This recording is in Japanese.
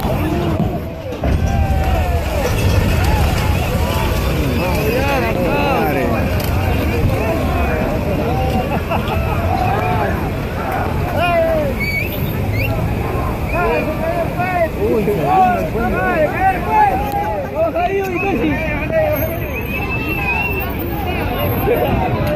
Oh, 我还有一个球。